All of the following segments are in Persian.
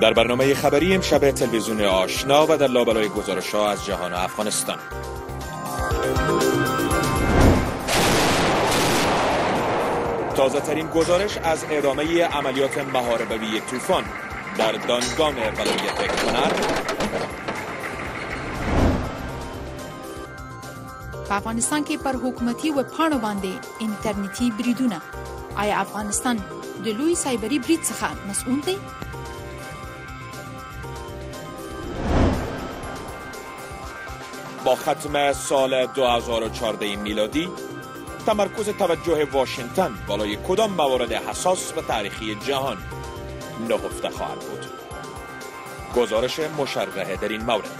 در برنامه خبری امشب تلویزیون آشنا و در لابلای گزارش ها از جهان و افغانستان. تازه ترین گزارش از ادامه عملیات محاربوی طوفان در دانگام ولایت کنر په افغانستان کې پر حکومتي وبپاڼو باندې انټرنیټي بریدونه. آیا افغانستان د لوی سایبري برید څخه دی؟ با ختم سال 2014 میلادی تمرکز توجه واشنگتن بالای کدام موارد حساس و تاریخی جهان نهفته خواهد بود. گزارش مشرحه در این مورد.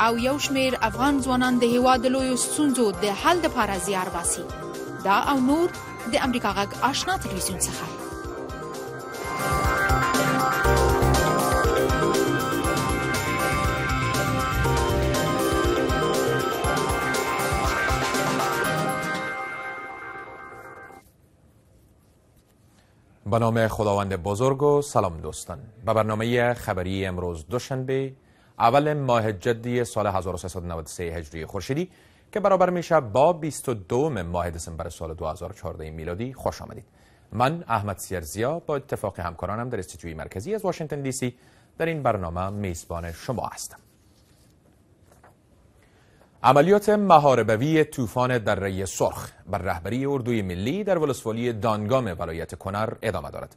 او یو شمیر افغان ځوانان د هیواد لویو ستونزو د حل لپاره زیار باسي. دا او نور د امریکا غږ آشنا تلویزیون څخه. به نام خداوند بزرگ و سلام دوستان. به برنامه خبری امروز دوشنبه اول ماه جدی سال 1393 هجری خورشیدی که برابر میشه با 22 ماه دسامبر سال 2014 میلادی. خوش آمدید. من احمد سیرزیا با اتفاق همکارانم در استودیوی مرکزی از واشنگتن دی سی در این برنامه میزبان شما هستم. عملیات محاربوی طوفان دره سرخ بر رهبری اردوی ملی در ولسوالی دانگام ولایت کنر ادامه دارد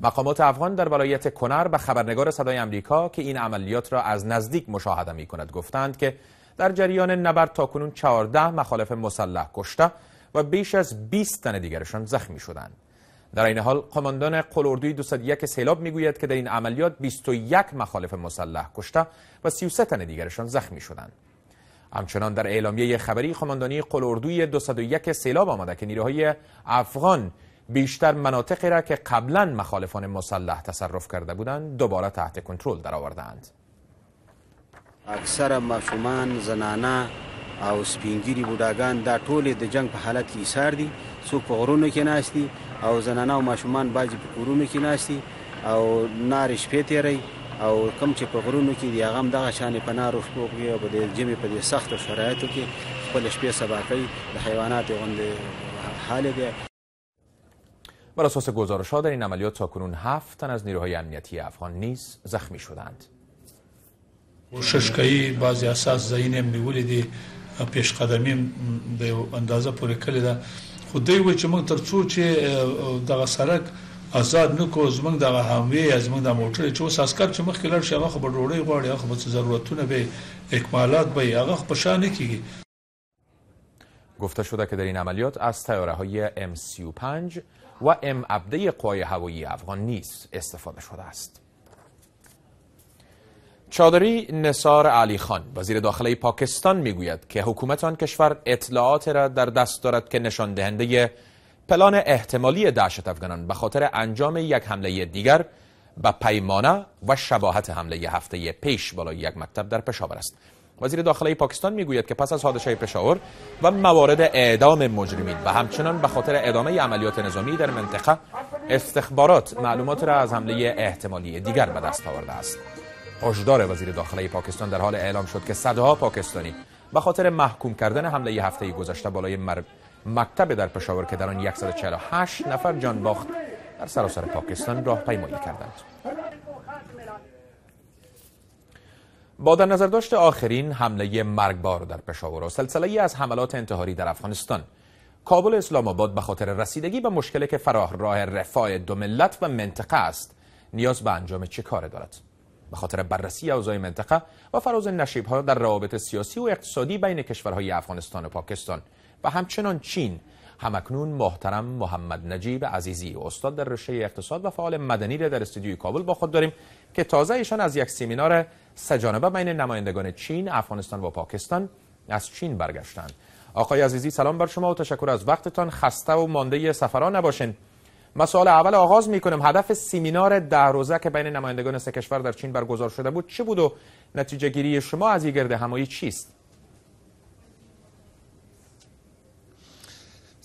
مقامات افغان در ولایت کنر به خبرنگار صدای امریکا که این عملیات را از نزدیک مشاهده می کند گفتند که در جریان نبرد تاکنون 14 مخالف مسلح کشته و بیش از 20 تن دیگرشان زخمی شدند. در این حال قماندان قلاردوی 201 سیلاب می‌گوید که در این عملیات 21 مخالف مسلح کشته و 33 تن دیگرشان زخمی شدند. همچنان در اعلامیه خبری قماندانی قلاردوی 201 سیلاب آمده که نیروهای افغان بیشتر مناطقی را که قبلا مخالفان مسلح تصرف کرده بودند دوباره تحت کنترل درآوردهاند. اکثر ماشومان زنانه او سپینګری بوډاګان دا ټول د جنگ په حالت کې ایثار دي څوک په غرونو کې او زنانه او ماشومان باجی په کورونو کې او نار شپې تیری او کم چې په غرونو کې دی هغه دغه شان په نارو شپو کې او د جمی په دې سخت شرایطو کې خپل شپې سبا کوي. د حیوانات غوندې حال دی. بر اساس گزارش ها در این عملیات تاکنون هفت تن از نیروهای امنیتی افغان نیز زخمی شدند. کوشش کوي بعضی اساس ځایونه نیولې دي پیش قدمي د اندازه پورې کړی ده. خو دوی و چې موږ ترڅو چې دغه سړک آزاد نکو زمونږ دغه حموي زمونږ د موټر چې اوس عسكر چې مخکې لړ شي هغه به ډوړې غواړي هغه به ضرورتونه به اکمالات به هغه په شان کیږي گفته شده که در این عملیات از تیاره های M35 و ام ابده قوای هوایی افغان نیز استفاده شده است. چادری نصار علی خان وزیر داخله پاکستان می‌گوید که حکومت آن کشور اطلاعات را در دست دارد که نشان دهنده پلان احتمالی دهشت افغانان به خاطر انجام یک حمله دیگر به پیمانه و شباهت حمله هفته پیش بالای یک مکتب در پشاور است. وزیر داخله پاکستان می‌گوید که پس از حادثه پشاور و موارد اعدام مجرمین و همچنان به خاطر ادامه عملیات نظامی در منطقه استخبارات معلومات را از حمله احتمالی دیگر به دست آورده است هشدار وزیر داخله پاکستان در حال اعلام شد که صدها پاکستانی به خاطر محکوم کردن حمله هفته گذشته بالای مر... مکتب در پشاور که در آن 148 نفر جان باخت در سراسر پاکستان راهپیمایی کردند. با در نظر داشت آخرین حمله مرگبار در پشاور و سلسله از حملات انتحاری در افغانستان. کابل اسلام آباد به خاطر رسیدگی به مشکلی که فراه راه رفاه دو ملت و منطقه است نیاز به انجام چه کار دارد؟ به خاطر بررسی اوضاع منطقه و فراز نشیب ها در روابط سیاسی و اقتصادی بین کشورهای افغانستان و پاکستان. و همچنان چین همکنون محترم محمد نجیب عزیزی استاد در رشته اقتصاد و فعال مدنی را در استودیوی کابل با خود داریم که تازه ایشان از یک سمینار سجانبه بین نمایندگان چین، افغانستان و پاکستان از چین برگشتند. آقای عزیزی سلام بر شما و تشکر از وقتتان خسته و مانده سفران نباشین. مسئله اول آغاز می کنم هدف سمینار ده روزه که بین نمایندگان سه کشور در چین برگزار شده بود چه بود و نتیجه گیری شما از این گرد همایی چیست؟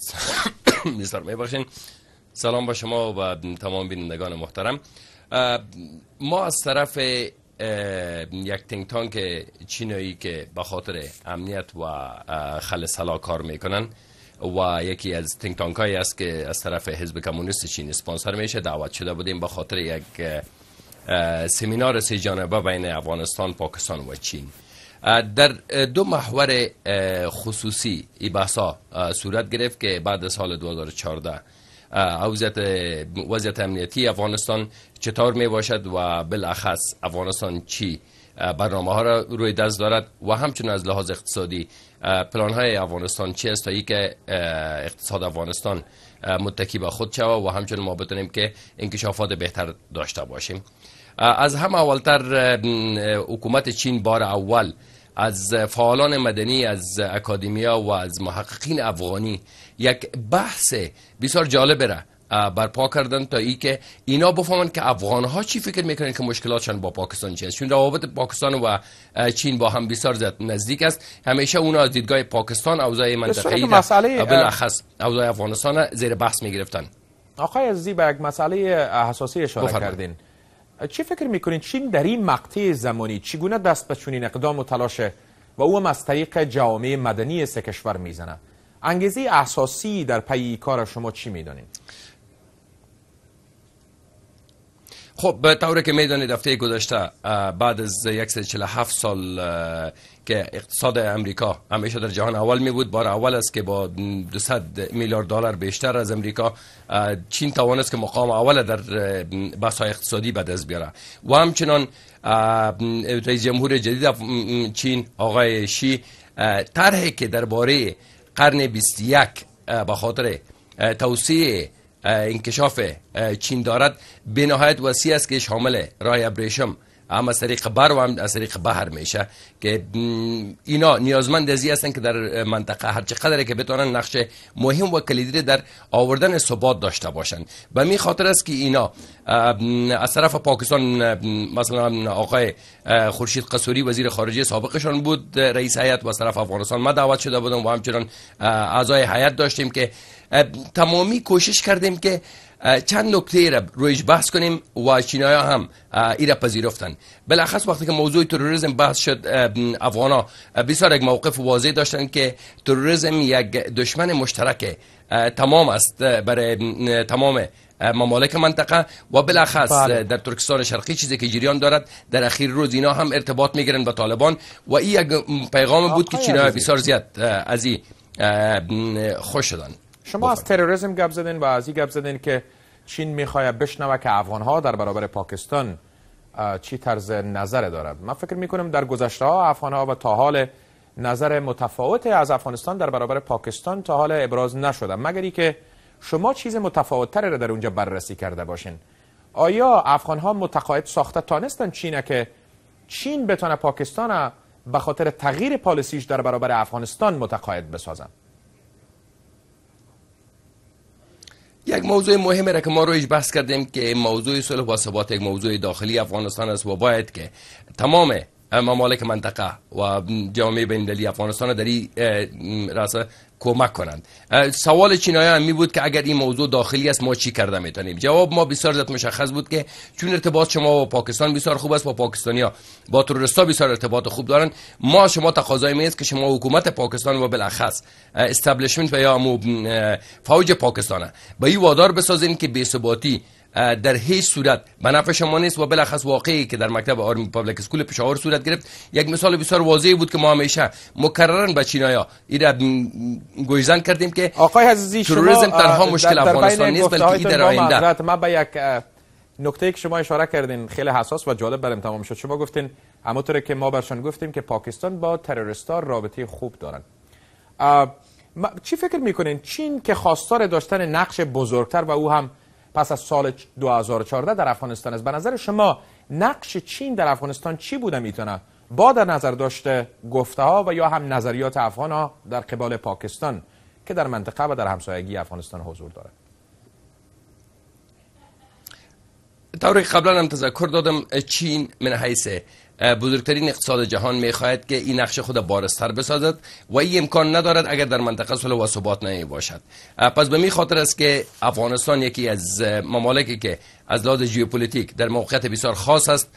بسیار میبخشین سلام با شما و تمام بینندگان محترم. ما از طرف یک تینگ تانک چینایی که خاطر امنیت و خل سلا کار می‌کنن و یکی از تینگ تانک هایی است که از طرف حزب کمونیست چین اسپانسر میشه. دعوت شده بودیم خاطر یک سمینار سی جانبه بین افغانستان پاکستان و چین. در دو محور خصوصی ای بحثا صورت گرفت که بعد سال 2014 وضعیت وضعیت امنیتی افغانستان چطور می باشد و بالاخص افغانستان چی برنامه ها را روی دست دارد و همچنین از لحاظ اقتصادی پلان های افغانستان چی است تا ای که اقتصاد افغانستان متکی به خود شود و همچنین ما بتونیم که انکشافات بهتر داشته باشیم. از هم اولتر حکومت چین بار اول از فعالان مدنی از اکادمیا و از محققین افغانی یک بحث بسیار جالب را برپا کردن تا ای که اینا بفهمن که افغان ها چی فکر می‌کنن که مشکلاتشان با پاکستان چی است. چون روابط پاکستان و چین با هم بسیار زیاد نزدیک است. همیشه اونا از دیدگاه پاکستان اوضاع منطقه‌ای بالاخص اوضاع افغانستان زیر بحث می‌گرفتن. آقای عزیزی به یک مسئله حساسی اشاره کردین. چی فکر می‌کنید چین در این مقطع زمانی چگونه دست به چنین اقدام و تلاشه و او هم از طریق جوامع مدنی سه کشور می‌زنه انگیزه اساسی در پی کار شما چی می‌دانید؟ خب به طوری که می‌دانید هفته گذشته بعد از 147 سال که اقتصاد امریکا همیشه در جهان اول می بود بار اول است که با 200 میلیارد دلار بیشتر از امریکا چین توانست که مقام اول در بحث اقتصادی به دست بیاره. و همچنان رئیس جمهور جدید چین آقای شی طرحی که درباره قرن 21 به خاطر توسعه انکشاف چین دارد. به نهایت وسیع است که شامل راه ابریشم هم از طریق بر و هم از طریق بحر میشه که اینا نیازمند ازی هستن که در منطقه هر چقدر که بتونن نقش مهم و کلیدی در آوردن ثبات داشته باشن. به می خاطر است که اینا از طرف پاکستان مثلا آقای خورشید قصوری وزیر خارجه سابقشان بود رئیس هیئت و از طرف افغانستان ما دعوت شده بودم و همچنان اعضای هیئت داشتیم که تمامی کوشش کردیم که چند نکته را رویش بحث کنیم و چینایی هم ای را پذیرفتن. بلخص وقتی که موضوع تروریسم بحث شد افغانا بسیار یک موقف واضح داشتن که تروریسم یک دشمن مشترک تمام است برای تمام ممالک منطقه و بلخص بله. در ترکستان شرقی چیزی که جریان دارد در اخیر روز اینا هم ارتباط می‌گیرن با طالبان و این یک پیغام بود که چینایی بسیار زیاد از این خوش شدن. شما از تروریسم گپ زدین و از این گپ زدین که چین می‌خواهد بشنوه که افغان ها در برابر پاکستان چی طرز نظر دارد من فکر می‌کنم در گذشته ها افغان ها و تا حال نظر متفاوت از افغانستان در برابر پاکستان تا حال ابراز نشده مگری که شما چیز متفاوت تر را در اونجا بررسی کرده باشین. آیا افغان ها متقاعد ساخته تانستن چینه که چین بتونه پاکستان به خاطر تغییر پالیسیش در برابر افغانستان متقاعد بسازن یک موضوع مهمی را که ما رویش بحث کردیم که موضوع صلح و ثبات یک موضوع داخلی افغانستان است و باید که تمام ممالک منطقه و جامعه بین افغانستان در این کمک کنند. سوال چینایی هم می بود که اگر این موضوع داخلی است ما چی کرده می‌تونیم؟ جواب ما بسیار زیاد مشخص بود که چون ارتباط شما با پاکستان بسیار خوب است با پاکستانیا با تروریستا بسیار ارتباط خوب دارن. ما شما تقاضای می است که شما حکومت پاکستان و بالاخص establishment و یا فوج پاکستان به این وادار بسازین که ثباتی در هیچ صورت به نفع شما نیست و بالاخص واقعه‌ای که در مکتب Army Public School پشاور صورت گرفت. یک مثال بسیار واضحی بود که ما همیشه مکرراً به چینایا این گوشزد کردیم که آقای عزیزی تروریسم تنها مشکل افغانستان نیست بلکه این در آینده. ما به یک نکته که شما اشاره کردین خیلی حساس و جالب برام تمام شد. شما گفتین همونطوره که ما برشان گفتیم که پاکستان با تروریستا رابطه خوب دارن. چی فکر می‌کنین؟ چین که خواستار داشتن نقش بزرگتر و او هم پس از سال 2014 در افغانستان است. به نظر شما نقش چین در افغانستان چی بوده می‌تونه؟ با در نظر داشته گفته ها و یا هم نظریات افغان ها در قبال پاکستان که در منطقه و در همسایگی افغانستان حضور دارد. طوری قبلا هم تذکر دادم چین من حیث بزرگترین اقتصاد جهان می‌خواهد که این نقش خود بارستر بسازد و این امکان ندارد اگر در منطقه صلح و ثبات نمی باشد پس به همی خاطر است که افغانستان یکی از ممالکی که از لحاظ ژئوپلیتیک در موقعیت بسیار خاص است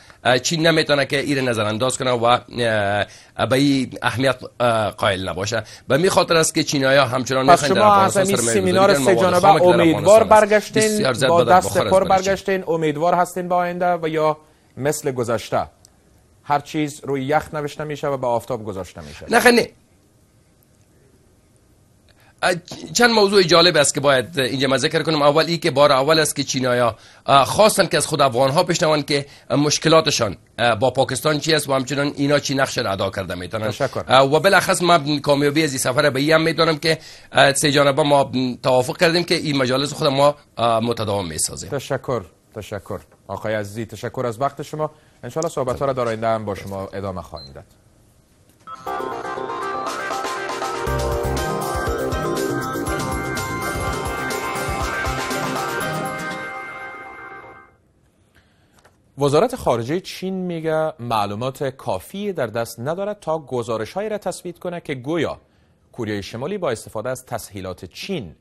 چین نمی‌تونه که ای ره نظر انداز کنه و به این اهمیت قائل نباشه. به همی خاطر است که چینایی‌ها همچنان پس شما از این سمینار سه جانبه امیدوار برگشتین با دست پر برگشتین امیدوار هستین با آینده و یا مثل گذشته. هر چیز روی یخ نوشته میشه و به آفتاب گذاشته میشه. نه خیلی. چند موضوع جالب است که باید اینجا من ذکر کنم. اول ای که بار اول است که چینایا خواستن که از خود افغان ها بشنون که مشکلاتشان با پاکستان چی است و همچنان اینا چی نقش ادا کرده می‌تونن. و بالاخص ما کامیابی از این سفر به هم می‌دونم که سه جانبه ما توافق کردیم که این مجالس خود ما متداوم می‌سازیم. تشکر تشکر. آقای عزیزی تشکر از وقت شما. انشالله صحبت ها را در آینده هم با شما ادامه خواهیم داد وزارت خارجه چین میگه معلومات کافی در دست ندارد تا گزارش را تثبیت کنه که گویا کوریای شمالی با استفاده از تسهیلات چین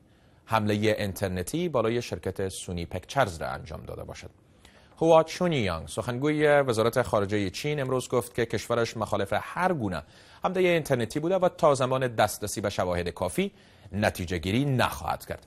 حمله اینترنتی بالای شرکت سونی پکچرز را انجام داده باشد. هوا چونیانگ سخنگوی وزارت خارجه چین امروز گفت که کشورش مخالف هر گونه حمله اینترنتی بوده و تا زمان دسترسی به شواهد کافی نتیجه گیری نخواهد کرد.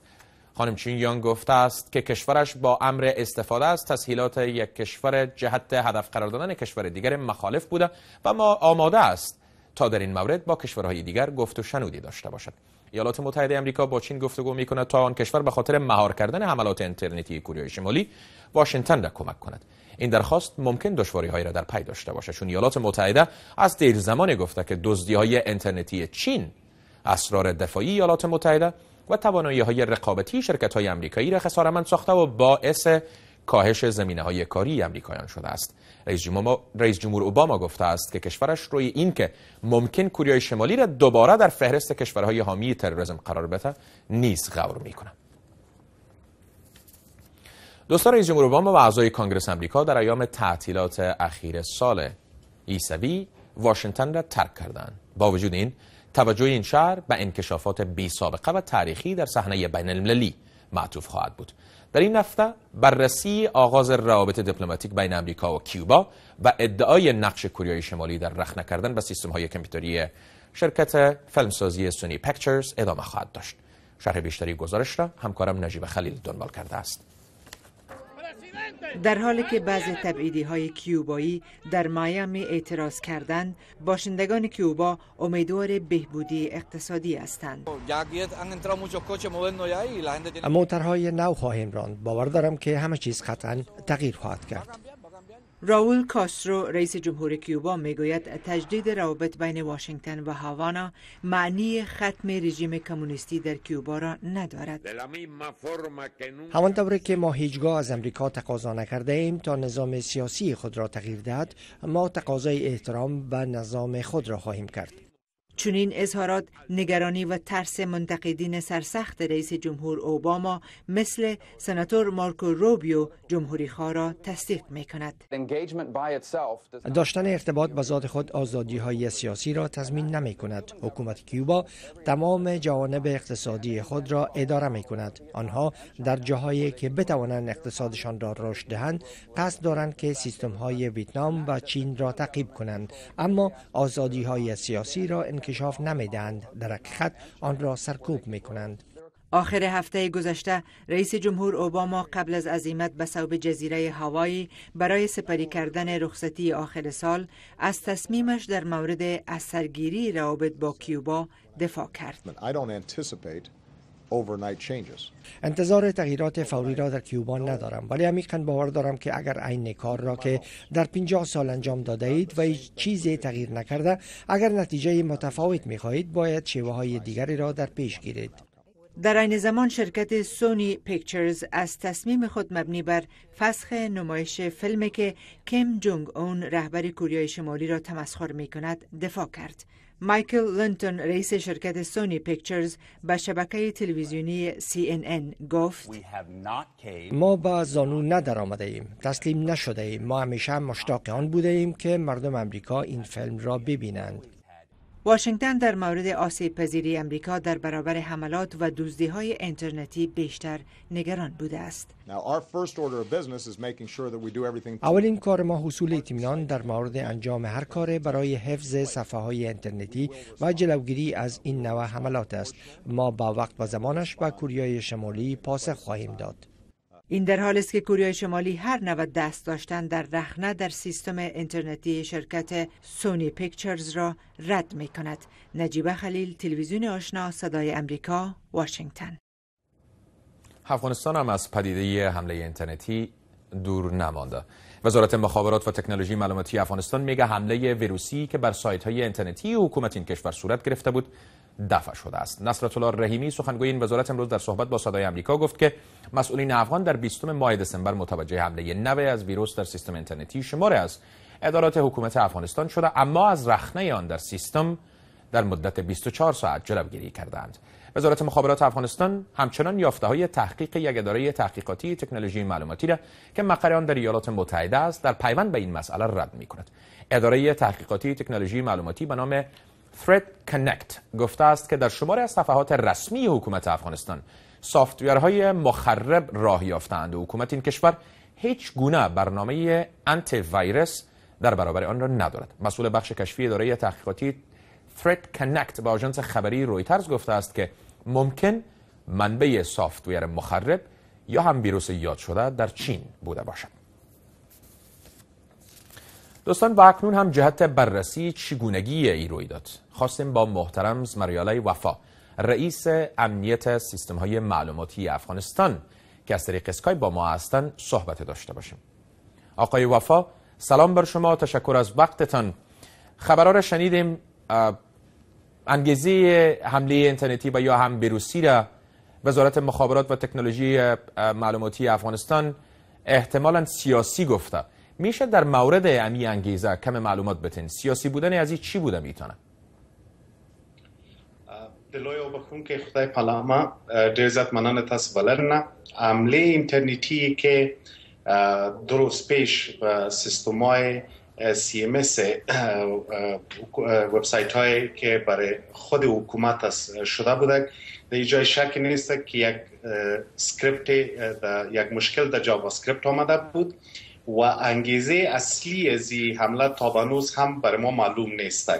خانم چین یانگ گفته است که کشورش با امر استفاده از تسهیلات یک کشور جهت هدف قرار دادن کشور دیگر مخالف بوده و ما آماده است تا در این مورد با کشورهای دیگر گفت و شنودی داشته باشد ایالات متحده آمریکا با چین گفتگو می کند تا آن کشور به خاطر مهار کردن حملات اینترنتی کره شمالی واشنگتن را کمک کند. این درخواست ممکن دشواری هایی را در پی داشته باشد چون ایالات متحده از دیر زمانی گفته که دزدی های اینترنتی چین اسرار دفاعی ایالات متحده و توانایی های رقابتی شرکت های امریکایی را خسارمند ساخته و باعث کاهش زمینه های کاری امریکایان شده است. رئیس جمهور, رئیس جمهور اوباما گفته است که کشورش روی این که ممکن کوریای شمالی را دوباره در فهرست کشورهای حامی تروریسم قرار بده نیز غور می‌کنه دوستان رئیس جمهور اوباما و اعضای کانگرس امریکا در ایام تعطیلات اخیر سال عیسوی واشنگتن را ترک کردند. با وجود این توجه این شهر به انکشافات بی سابقه و تاریخی در صحنه بین المللی معطوف خواهد بود. در این هفته بررسی آغاز روابط دیپلماتیک بین امریکا و کیوبا و ادعای نقش کوریای شمالی در رخنه کردن به سیستم های کامپیوتری شرکت فیلمسازی سونی پکچرز ادامه خواهد داشت. شرح بیشتری گزارش را همکارم نجیب خلیل دنبال کرده است. در حالی که بعضی تبعیدی های کیوبایی در مایامی اعتراض کردند باشندگان کیوبا امیدوار بهبودی اقتصادی هستند. موترهای نو خواهیم راند. باور دارم که همه چیز قطعا تغییر خواهد کرد. راول کاسترو رئیس جمهور کیوبا می‌گوید تجدید روابط بین واشنگتن و هاوانا معنی ختم رژیم کمونیستی در کیوبا را ندارد. همان طوری که ما هیچگاه از امریکا تقاضا نکرده ایم تا نظام سیاسی خود را تغییر دهد ما تقاضای احترام به نظام خود را خواهیم کرد. چنین اظهارات نگرانی و ترس منتقدین سرسخت رئیس جمهور اوباما مثل سناتور مارکو روبیو جمهوری خواه را تصدیق می کند. داشتن ارتباط با ذات خود آزادی های سیاسی را تضمین نمی کند. حکومت کیوبا تمام جوانب اقتصادی خود را اداره می کند. آنها در جاهایی که بتوانند اقتصادشان را رشد دهند قصد دارند که سیستم های ویتنام و چین را تعقیب کنند اما آزادی های سیاسی را انکشاف نمی‌دهند در حقیقت آن را سرکوب می کنند آخر هفته گذشته رئیس جمهور اوباما قبل از عزیمت به صوب جزیره هوایی برای سپری کردن رخصتی آخر سال از تصمیمش در مورد اثرگیری روابط با کیوبا دفاع کرد. انتظار تغییرات فوری را در کیوبا ندارم ولی عمیقا باور دارم که اگر عین کار را که در 50 سال انجام داده اید و هیچ چیزی تغییر نکرده اگر نتیجه متفاوت می خواهید باید شیوه های دیگری را در پیش گیرید. در این زمان شرکت سونی پیکچرز از تصمیم خود مبنی بر فسخ نمایش فیلمی که کیم جونگ اون رهبر کوریای شمالی را تمسخر می کند دفاع کرد. مایکل لنتون رئیس شرکت سونی پیکچرز به شبکه تلویزیونی CNN گفت ما به زانو در نیامده ایم. تسلیم نشده ایم. ما همیشه مشتاق آن بوده ایم که مردم امریکا این فیلم را ببینند. واشنگتن در مورد آسیب پذیری امریکا در برابر حملات و دزدی های اینترنتی بیشتر نگران بوده است. اولین کار ما حصول اطمینان در مورد انجام هر کار برای حفظ صفحه های اینترنتی و جلوگیری از این نوع حملات است. ما با وقت و زمانش به کوریای شمالی پاسخ خواهیم داد. این در حال است که کوریای شمالی هر نوع دست داشتن در رخنه در سیستم اینترنتی شرکت سونی پیکچرز را رد می کند. نجیبه خلیل تلویزیون آشنا صدای امریکا واشنگتن افغانستان هم از پدیده حمله اینترنتی دور نمانده وزارت مخابرات و تکنولوژی معلوماتی افغانستان میگه حمله ویروسی که بر سایت های اینترنتی حکومت این کشور صورت گرفته بود دفع شده است. نصرت الله رحیمی سخنگوی این وزارت امروز در صحبت با صدای آمریکا گفت که مسئولین افغان در 20 ماه دسامبر متوجه حمله نوع از ویروس در سیستم اینترنتی شماره از ادارات حکومت افغانستان شده اما از رخنه آن در سیستم در مدت 24 ساعت جلوگیری کردند وزارت مخابرات افغانستان همچنان یافته های تحقیق یک اداره تحقیقاتی تکنولوژی معلوماتی را که مقر آن در ایالات متحده است در پیوند به این مسئله رد می کند اداره تحقیقاتی تکنولوژی معلوماتی به نام Threat Connect گفته است که در شمار از صفحات رسمی حکومت افغانستان سافتویرهای مخرب راه یافتند و حکومت این کشور هیچ گونه برنامه انتی ویروس در برابر آن را ندارد. مسئول بخش کشفی اداره تحقیقاتی Threat Connect به آژانس خبری رویترز گفته است که ممکن منبع سافتویر مخرب یا هم ویروس یاد شده در چین بوده باشد. دوستان و اکنون هم جهت بررسی چگونگی ای رویداد خواستیم با محترم مریاله وفا رئیس امنیت سیستم های معلوماتی افغانستان که از طریق اسکای با ما هستند صحبت داشته باشیم. آقای وفا سلام بر شما تشکر از وقتتان. خبرها را شنیدیم انگیزه حمله اینترنتی و یا هم ویروسی را وزارت مخابرات و تکنولوژی معلوماتی افغانستان احتمالا سیاسی گفته. میشه در مورد امی انگیزه کم معلومات بتین؟ سیاسی بودن از چی بوده می‌تونه؟ دلوی او بخون که خدای پلامه ډیر زیات مننه تاسو بلرنه عمله اینترنتی که درست پیش و سیستمای سی ام وبسایت هایی که برای خود حکومت شده بوده. در جای شک نیست که یک سکریپت یک مشکل در جاوا اسکریپت آمده بود. و انگیزه اصلی از این حمله تابانوز هم برای ما معلوم نیست.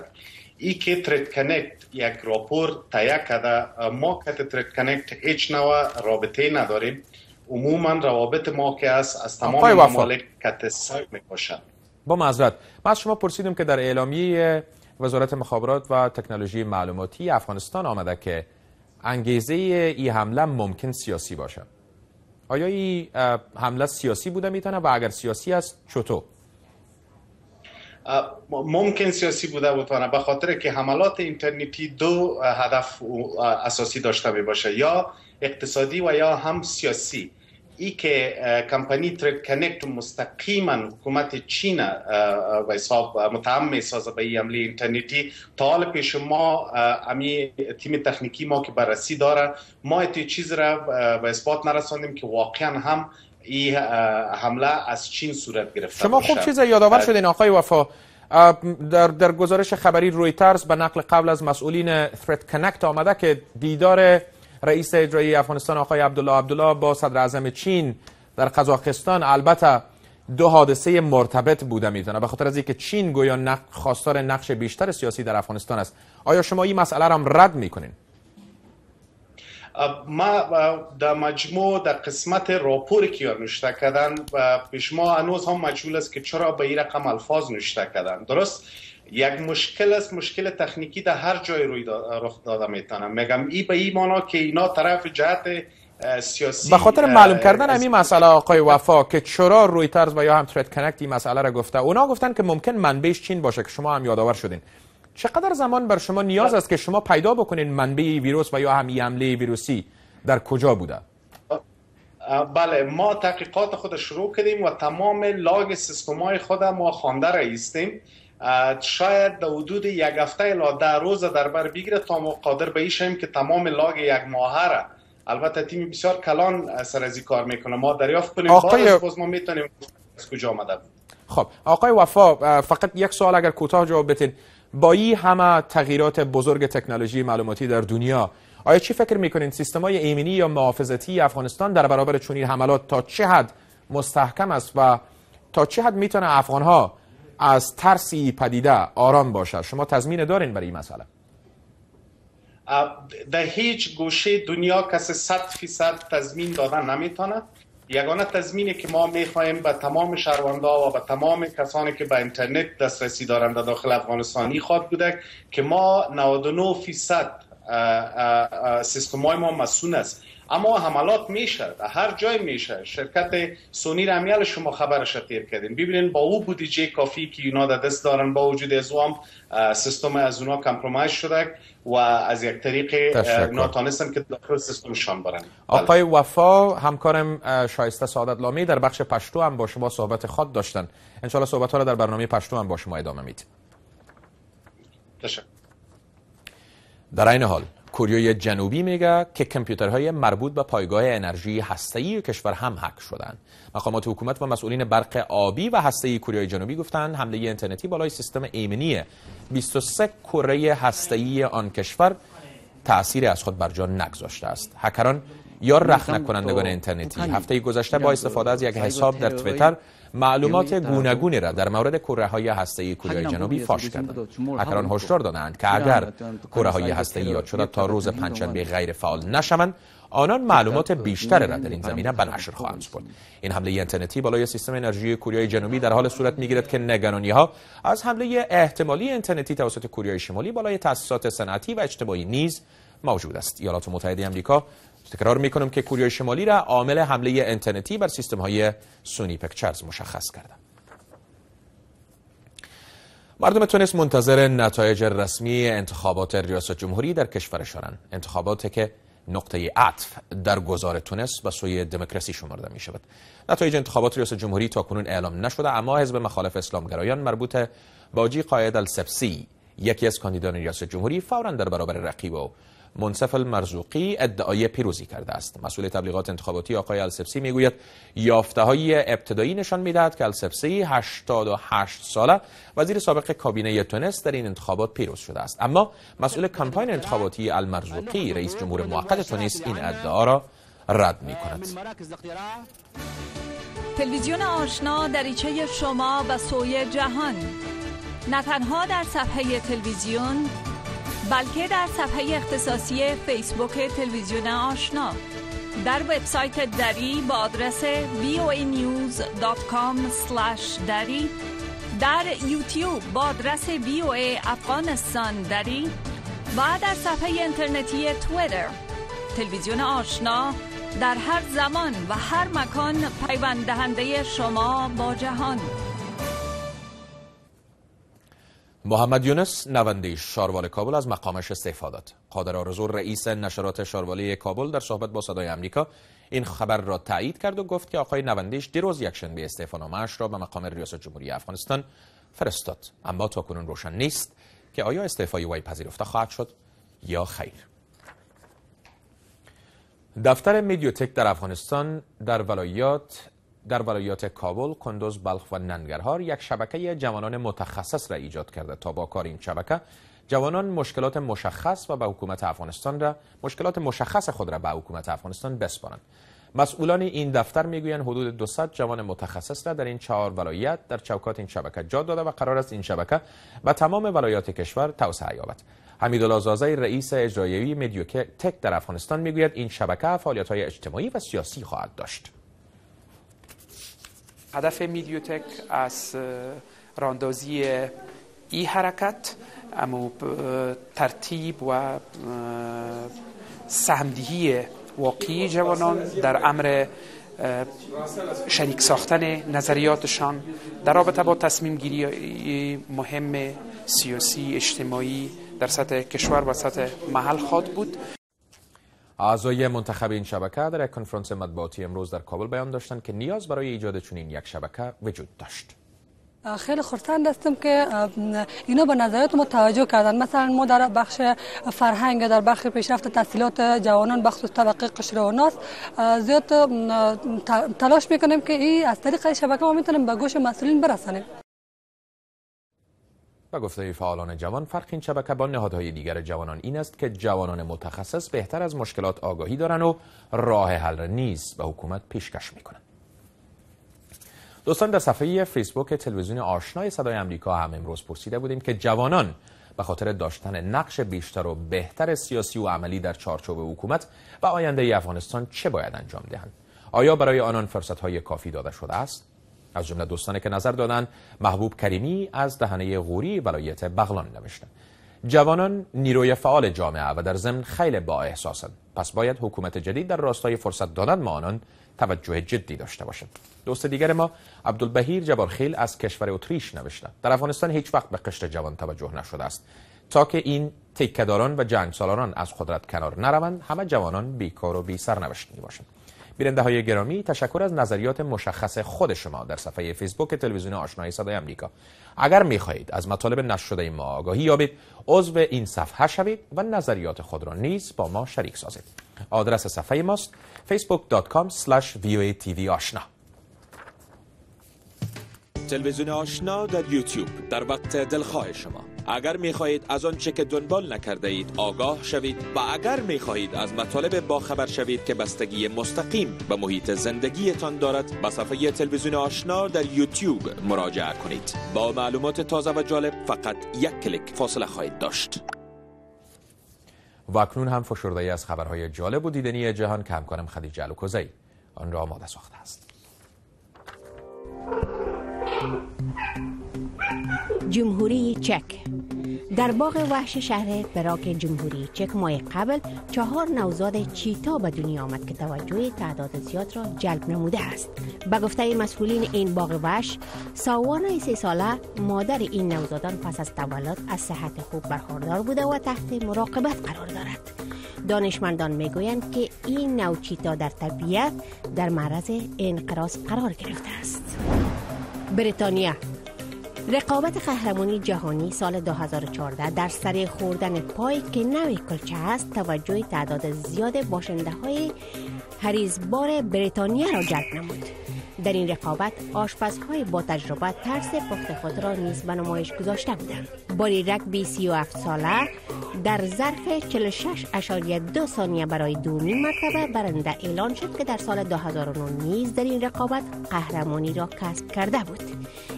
ای که ترید کنکت یک راپور تایه کرده ما که ترید کنکت هیچ نوع رابطه نداریم. عموما روابط ما که است از تمام ممالک کتسای می باشد با معذرت. ما از شما پرسیدیم که در اعلامیه وزارت مخابرات و تکنولوژی معلوماتی افغانستان آمده که انگیزه ای حمله ممکن سیاسی باشه آیا این حمله سیاسی بوده می‌تونه؟ و اگر سیاسی است چطور ممکن سیاسی بوده بتونه به خاطر که حملات اینترنتی دو هدف اساسی داشته می باشه یا اقتصادی و یا هم سیاسی. ای که کمپانی ترید کنکت مستقیما حکومت چین و حساب متهم می سازه به این عملی اینترنتی. تا حال پیش ما امی تیم تکنیکی ما که بررسی داره ما ای چیز را به اثبات نرساندیم که واقعا هم این حمله از چین صورت گرفته شما خوب چیز یادآور شدین آقای وفا. در, در گزارش خبری رویترز به نقل قبل از مسئولین ثرت کنکت آمده که دیدار رئیس اجرایی افغانستان آقای عبدالله عبدالله با صدر اعظم چین در قزاقستان. البته دو حادثه مرتبط بوده می‌دونه به خاطر از اینکه چین گویا خواستار نقش بیشتر سیاسی در افغانستان است. آیا شما این مسئله را هم رد می‌کنین؟ ما در مجموع در قسمت راپوری که نوشته کردن و پیش ما هنوز هم مجهول است که چرا به این رقم الفاظ نوشته کردن. درست؟ یک مشکل است مشکل تکنیکی در هر جای روی رخ داده می‌تونه. میگم ای به این مانا که اینا طرف جهت سیاسی به خاطر معلوم کردن همین مسئله آقای وفا که چرا روی طرز و یا هم ترید کنکت این مسئله را گفته. اونا گفتن که ممکن منبعش چین باشه که شما هم یادآور شدین. چقدر زمان بر شما نیاز است که شما پیدا بکنین منبع ویروس و یا هم حمله ویروسی در کجا بوده؟ بله ما تحقیقات خود شروع کردیم و تمام لاگ سیستم های خود ما خوانده رئیستیم شاید در حدود یک هفته الا ده روز در بر بگیره تا ما قادر به شیم که تمام لاگ یک ماه را. البته تیم بسیار کلان سر از کار می‌کنه. ما دریافت کنیم. آقای... باز ما می‌تونیم از کجا آمده خب آقای وفا فقط یک سوال اگر کوتاه جواب بدین. با این همه تغییرات بزرگ تکنولوژی معلوماتی در دنیا آیا چی فکر می‌کنین؟ سیستم های ایمنی یا محافظتی افغانستان در برابر چنین حملات تا چه حد مستحکم است و تا چه حد می‌تونه افغان ها از ترسی پدیده آرام باشه شما تضمین دارین برای این مسئله؟ در هیچ گوشه دنیا کسی صد فیصد تضمین دادن نمی‌تونه یگانه تضمینی که ما می‌خواهیم به تمام شهرونده و به تمام کسانی که به اینترنت دسترسی دارند در داخل افغانستان ای خواد بوده که ما 99 فیصد سیستم ما مصون است. اما حملات میشه در هر جای میشه. شرکت سونی رمیال شما خبرش تیر کردین. ببینین با او بودجه کافی که اینا در دست دارن با وجود از هم سیستم از اونا compromise شده و از یک طریق ناتانستن که داخل سیستمشان برن. آقای وفا همکارم شایسته سعادت لامی در بخش پشتو هم با شما صحبت خود داشتن. انشالله صحبت ها را در برنامه پشتو هم با شما ادامه میدیم. تشکر. در این حال کوریای جنوبی میگه که کامپیوترهای مربوط به پایگاه انرژی هسته‌ای کشور هم هک شدند. مقامات حکومت و مسئولین برق آبی و هسته‌ای کوریای جنوبی گفتند حمله اینترنتی بالای سیستم ایمنی 23 کره هسته‌ای آن کشور تأثیر از خود بر جان نگذاشته است. هکران یا رخنه کنندگان اینترنتی هفته گذشته با استفاده از یک حساب در تویتر معلومات گوناگونی را در مورد کره های هسته کره جنوبی فاش کردند. هکران هشدار دادند که اگر کره های هسته یاد شده تا روز پنجشنبه غیر فعال نشوند آنان معلومات بیشتر را در این زمینه به نشر خواهند سپرد. این حمله اینترنتی بالای سیستم انرژی کره جنوبی در حال صورت می‌گیرد که نگرانی ها از حمله احتمالی اینترنتی توسط کره شمالی بالای تاسیسات صنعتی و اجتماعی نیز موجود است. ایالات متحده آمریکا تکرار می‌کنم که کوریای شمالی را عامل حمله اینترنتی بر سیستم های سونی پکچرز مشخص کرده مردم تونس منتظر نتایج رسمی انتخابات ریاست جمهوری در کشورشانند. انتخاباتی که نقطه عطف در گذار تونس به سوی دموکراسی شمرده می شود نتایج انتخابات ریاست جمهوری تا کنون اعلام نشده اما حزب مخالف اسلامگرایان مربوط باجی قاید السبسی یکی از کاندیدان ریاست جمهوری فورا در برابر رقیب و منصف المرزوقی ادعای پیروزی کرده است. مسئول تبلیغات انتخاباتی آقای السبسی می‌گوید یافته های ابتدایی نشان می‌دهد که السبسی 88 ساله. وزیر سابق کابینه تونس در این انتخابات پیروز شده است. اما مسئول کمپاین انتخاباتی المرزوقی رئیس جمهور موقت تونس این ادعا را رد می کند تلویزیون آشنا دریچه شما و سوی جهان. نه تنها در صفحه تلویزیون بلکه در صفحه اختصاصی فیسبوک تلویزیون آشنا. در وبسایت دری با آدرس voanews.com دری. در یوتیوب با آدرس voa افغانستان دری. و در صفحه اینترنتی تویتر. تلویزیون آشنا در هر زمان و هر مکان پیوند دهنده شما با جهان. محمد یونس نونده شاروال کابل از مقامش استعفا داد. قادر آرزو رئیس نشرات شاروالی کابل در صحبت با صدای امریکا این خبر را تایید کرد و گفت که آقای نوندیش دیروز یکشنبه اش را به مقام ریاست جمهوری افغانستان فرستاد اما تا کنون روشن نیست که آیا استعفای وی پذیرفته خواهد شد یا خیر دفتر میدیوتک در افغانستان در ولایات در ولایات کابل، کندوز، بلخ و ننگرهار یک شبکه جوانان متخصص را ایجاد کرده تا با کار این شبکه جوانان مشکلات مشخص و به حکومت افغانستان را مشکلات مشخص خود را به حکومت افغانستان بسپارند. مسئولان این دفتر می‌گویند حدود 200 جوان متخصص را در این چهار ولایت در چوکات این شبکه جا داده و قرار است این شبکه به تمام ولایات کشور توسعه یابد. حمیدالله زازی رئیس اجرایی مدیو تک در افغانستان می‌گوید این شبکه فعالیت‌های اجتماعی و سیاسی خواهد داشت. هدف میدیوتک از راندازی ای حرکت اما ترتیب و سهمدهی واقعی جوانان در امر شریک ساختن نظریاتشان در رابطه با تصمیم گیری مهم سیاسی اجتماعی در سطح کشور و سطح محل خواد بود. اعضای منتخب این شبکه در یک کنفرانس مطبوعاتی امروز در کابل بیان داشتند که نیاز برای ایجاد چنین یک شبکه وجود داشت. خیلی خرسند هستم که اینا به نظریات ما توجه کردن مثلا ما در بخش فرهنگ در بخش پیشرفت تحصیلات جوانان بخصوص طبقه قشر ناس زیاد تلاش می‌کنیم که این از طریق شبکه ما می‌تونیم به گوش مسئولین برسانیم و گفته فعالان جوان فرق این شبکه با نهادهای دیگر جوانان این است که جوانان متخصص بهتر از مشکلات آگاهی دارند و راه حل نیز به حکومت پیشکش می‌کنند دوستان در صفحه فیسبوک تلویزیون آشنای صدای امریکا هم امروز پرسیده بودیم که جوانان به خاطر داشتن نقش بیشتر و بهتر سیاسی و عملی در چارچوب حکومت و آینده افغانستان چه باید انجام دهند؟ آیا برای آنان فرصت های کافی داده شده است؟ از جمله دوستانی که نظر دادند محبوب کریمی از دهنه غوری ولایت بغلان نوشته. جوانان نیروی فعال جامعه و در ضمن خیلی با احساسند پس باید حکومت جدید در راستای فرصت دادن ما آنان توجه جدی داشته باشد. دوست دیگر ما عبدالبهیر جبارخیل از کشور اتریش نوشته. در افغانستان هیچ وقت به قشر جوان توجه نشده است. تا که این تکهداران و جنگ سالاران از قدرت کنار نروند همه جوانان بیکار و بی سرنوشت می باشند. بیننده های گرامی تشکر از نظریات مشخص خود شما در صفحه فیسبوک تلویزیون آشنایی صدای آمریکا. اگر می خواهید از مطالب نشر شده ما آگاهی یابید عضو این صفحه شوید و نظریات خود را نیز با ما شریک سازید. آدرس صفحه ماست facebook.com voa آشنا. تلویزیون آشنا در یوتیوب. در وقت دلخواه شما. اگر می خواهید از آنچه که دنبال نکرده اید آگاه شوید و اگر می خواهید از مطالب باخبر شوید که بستگی مستقیم به محیط زندگیتان دارد به صفحه تلویزیون آشنا در یوتیوب مراجعه کنید. با معلومات تازه و جالب فقط یک کلیک فاصله خواهید داشت. و اکنون هم فشرده از خبرهای جالب و دیدنی جهان که همکارم خدیجه الوکوزی آن را آماده ساخته است. جمهوری چک. در باغ وحش شهر براک جمهوری چک ماه قبل چهار نوزاد چیتا به دنیا آمد که توجه تعداد زیاد را جلب نموده است. به گفته مسئولین این باغ وحش ساوان سه ساله مادر این نوزادان پس از تولد از صحت خوب برخوردار بوده و تحت مراقبت قرار دارد. دانشمندان می‌گویند که این نوع چیتا در طبیعت در معرض انقراض قرار گرفته است. بریتانیا رقابت قهرمانی جهانی سال 2014 در سر خوردن پای که نوی کلچه است توجه تعداد زیاد باشنده های هریزبار بریتانیا را جلب نمود. در این رقابت آشپزهای با تجربه ترس پخت خود را نیز به نمایش گذاشته بودند. باری رگبی 37 ساله در ظرف 46 اشاریه دو ثانیه برای دومین مرتبه برنده اعلان شد که در سال 2009 نیز در این رقابت قهرمانی را کسب کرده بود.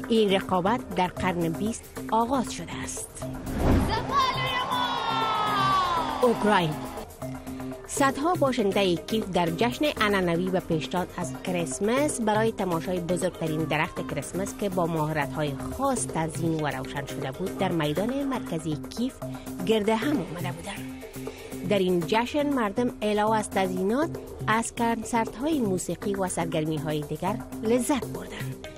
این رقابت در قرن 20 آغاز شده است. اوکراین صدها باشنده کیف در جشن انانوی و پیشتاد از کریسمس برای تماشای بزرگترین درخت کریسمس که با مهارت های خاص تزیین و روشن شده بود در میدان مرکزی کیف گرده هم آمده بودند. در این جشن مردم علاوه از تزیینات از های موسیقی و سرگرمی های دیگر لذت بردند.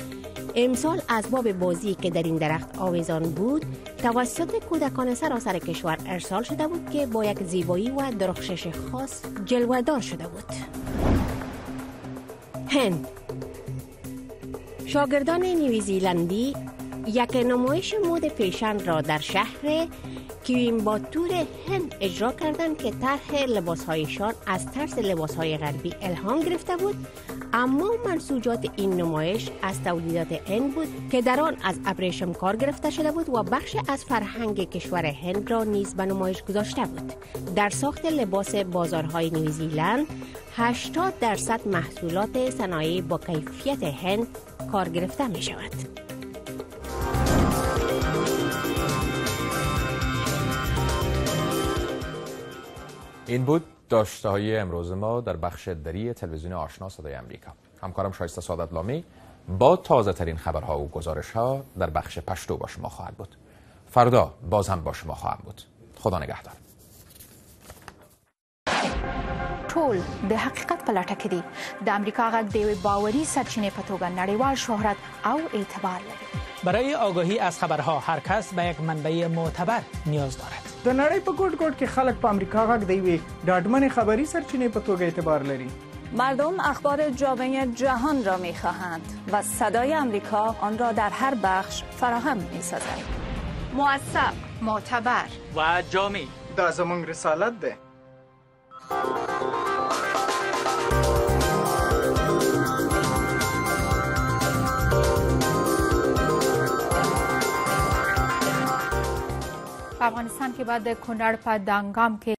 امسال اسباب بازی که در این درخت آویزان بود توسط کودکان سراسر کشور ارسال شده بود که با یک زیبایی و درخشش خاص جلوهدار شده بود. هند. شاگردان نیوزیلندی یک نمایش مود پیشن را در شهر کویمباتور هند اجرا کردند که طرح لباسهایشان از طرز لباسهای غربی الهام گرفته بود اما منسوجات این نمایش از تولیدات هند بود که در آن از ابریشم کار گرفته شده بود و بخش از فرهنگ کشور هند را نیز به نمایش گذاشته بود. در ساخت لباس بازارهای نیوزیلند 80 درصد محصولات صنایع با کیفیت هند کار گرفته می شود. این بود داشته های امروز ما در بخش دری تلویزیون آشنا صدای امریکا. همکارم شایسته سعادت لامی با تازه ترین خبرها و گزارش ها در بخش پشتو با شما خواهد بود. فردا باز هم با شما خواهم بود. خدا نگهدار. ټول د حقیقت په لټه کې دي. د امریکا غږ د باوري سرچینې په نړیوال شهرت او اعتبار لري. برای آگاهی از خبرها هر کس به یک منبع معتبر نیاز دارد. د نړۍ په ګوټ ګوټ کې خلک په امریکا غږ دی وي ډاډمن خبري سرچینې په توګه اعتبار لري. مردم اخبار جامعه جهان را می خواهند و صدای امریکا آن را در هر بخش فراهم می سازد. موثق معتبر. و جامع دا زمونږ رسالت ده. په افغانستان کې بعد د کونړ په دانګام کې